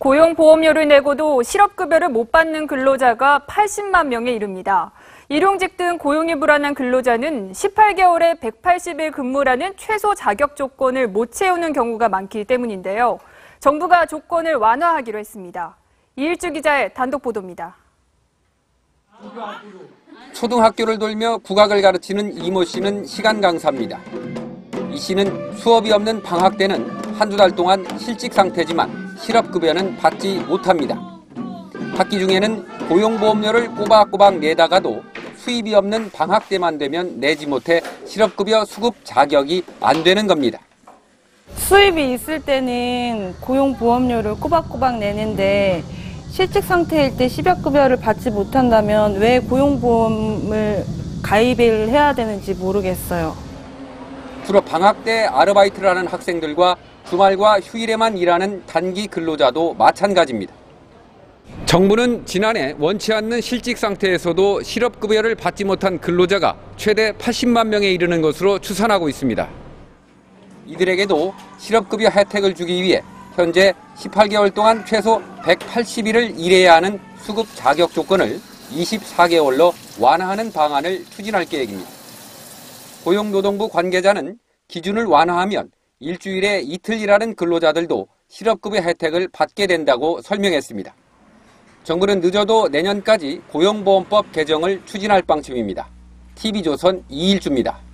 고용보험료를 내고도 실업급여를 못 받는 근로자가 80만 명에 이릅니다. 일용직 등 고용이 불안한 근로자는 18개월에 180일 근무라는 최소 자격 조건을 못 채우는 경우가 많기 때문인데요. 정부가 조건을 완화하기로 했습니다. 이일주 기자의 단독 보도입니다. 초등학교를 돌며 국악을 가르치는 이모 씨는 시간 강사입니다. 이 씨는 수업이 없는 방학 때는 한두 달 동안 실직 상태지만 실업급여는 받지 못합니다. 학기 중에는 고용보험료를 꼬박꼬박 내다가도 수입이 없는 방학 때만 되면 내지 못해 실업급여 수급 자격이 안 되는 겁니다. 수입이 있을 때는 고용보험료를 꼬박꼬박 내는데 실직 상태일 때 실업급여를 받지 못한다면 왜 고용보험을 가입을 해야 되는지 모르겠어요. 주로 방학 때 아르바이트를 하는 학생들과 주말과 휴일에만 일하는 단기 근로자도 마찬가지입니다. 정부는 지난해 원치 않는 실직 상태에서도 실업급여를 받지 못한 근로자가 최대 80만 명에 이르는 것으로 추산하고 있습니다. 이들에게도 실업급여 혜택을 주기 위해 현재 18개월 동안 최소 180일을 일해야 하는 수급 자격 조건을 24개월로 완화하는 방안을 추진할 계획입니다. 고용노동부 관계자는 기준을 완화하면 일주일에 이틀 일하는 근로자들도 실업급여 혜택을 받게 된다고 설명했습니다. 정부는 늦어도 내년까지 고용보험법 개정을 추진할 방침입니다. TV조선 이일주입니다.